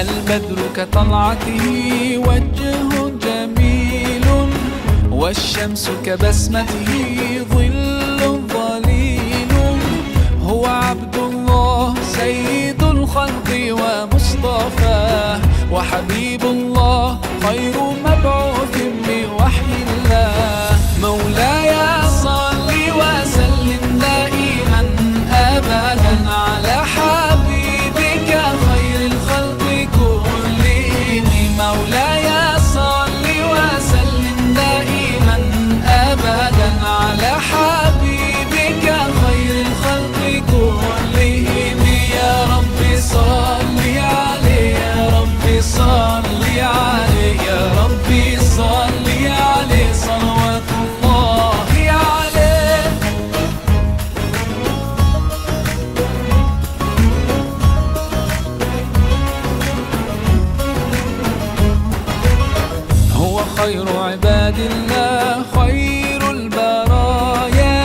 البدر كطلعته وجه جميل والشمس كبسمته ظل ظليل هو عبد الله سيد الخلق ومصطفاه وحبيب الله خير خير عباد الله خير البرايا.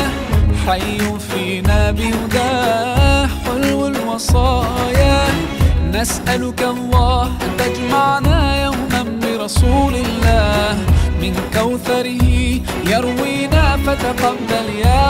حي فينا بهداه حلو الوصايا. نسألك الله أن تجمعنا يوما برسول الله. من كوثره يروينا فتقبل يا